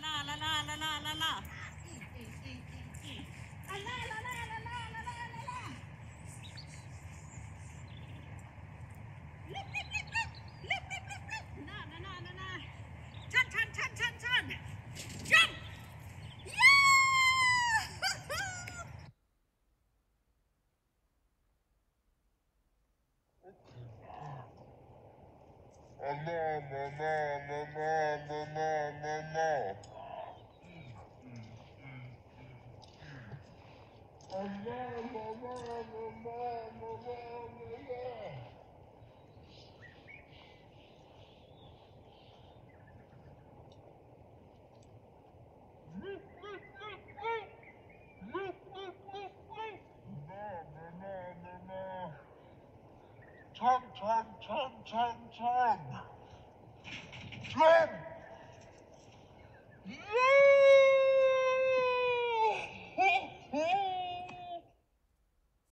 na na na na na na. Chug, chug, chug, chug, chug. Chug!